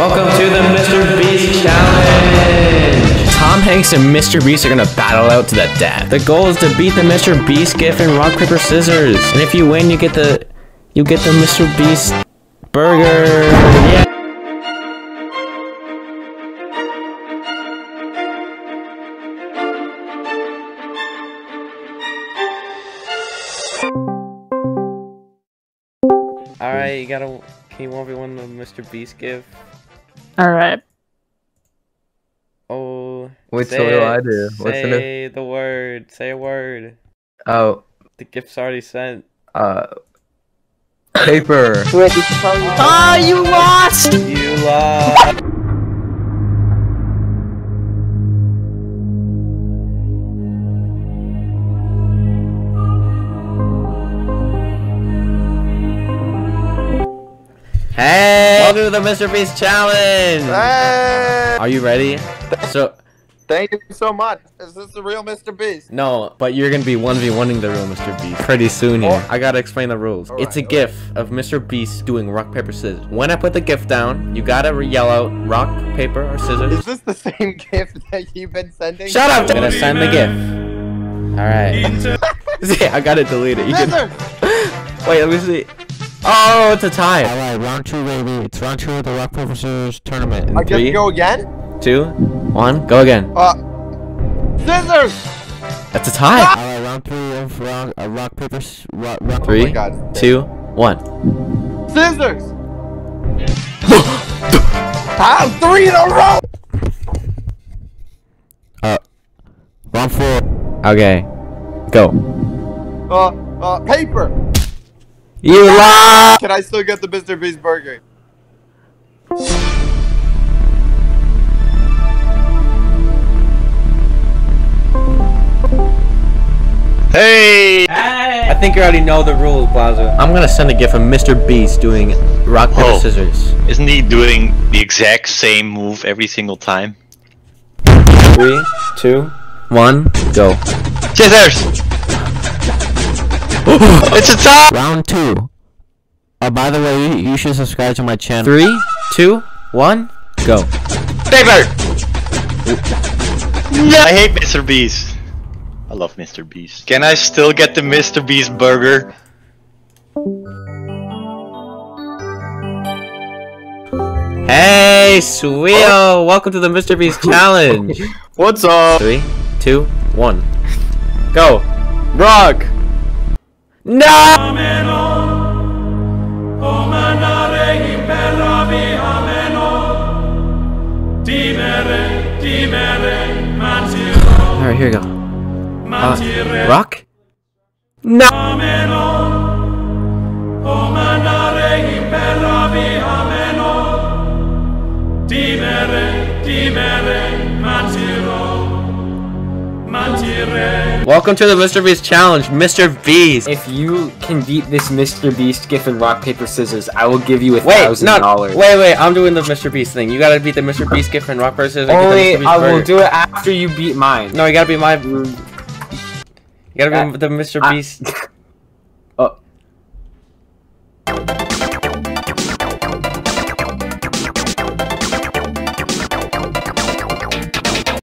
Welcome to the Mr. Beast Challenge! Tom Hanks and Mr. Beast are gonna battle out to the death. The goal is to beat the Mr. Beast gif in rock, paper, scissors. And if you win, you get the you get the Mr. Beast burger. Yeah. Alright, you gotta can you 1v1 the Mr. Beast gif? Alright. Oh. Wait, say so what do it. I do? What's the say the word. Say a word. Oh, The gif's already sent. uh, paper. Ah, you lost! You lost. Hey! Welcome to the Mr. Beast Challenge! Hey! Are you ready? So, Thank you so much. Is this the real Mr. Beast? no, but you're gonna be 1v1ing the real Mr. Beast pretty soon here. Oh. I gotta explain the rules. Alright, it's a gif of Mr. Beast doing rock, paper, scissors. When I put the gif down, you gotta yell out rock, paper, or scissors. Is this the same gif that you've been sending? Shut up! I'm gonna send the gif. Alright. see, I gotta delete it. You can... Wait, let me see. Oh, it's a tie. Alright, round two, baby. It's round two of the Rock, Paper, Scissors tournament. I get Three. to go again? Two, one, go again. Uh, scissors! That's a tie. Alright, round three of rock, uh, rock paper, s- rock, rock, Three, Oh my God. two, one. Scissors! ah, three in a row! Uh, round four. Okay, go. Uh, uh, paper! You lost. Can I still get the Mr. Beast burger? Hey! I think you already know the rules, Blaza. I'm gonna send a gif of Mr. Beast doing rock, paper, Oh. scissors. Isn't he doing the exact same move every single time? Three, two, one, go. Scissors! it's a tie! Round two. Uh, by the way, you, you should subscribe to my channel. Three, two, one, go. Paper! I hate Mr. Beast. I love Mr. Beast. Can I still get the Mr. Beast burger? Hey, Swio! Welcome to the Mr. Beast Challenge. What's up? Three, two, one, go. Rock. No! All right, here we go. Uh, rock. No. Welcome to the Mr. Beast Challenge, Mr. Beast. If you can beat this Mr. Beast gif in rock paper scissors, I will give you a Wait, thousand dollars. wait, wait. I'm doing the Mr. Beast thing. You gotta beat the Mr. Beast gif and rock paper scissors. and get the Only I will do it after you beat mine. No, you gotta be my. Mm. You gotta be uh, the Mr. Beast.